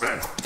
Red.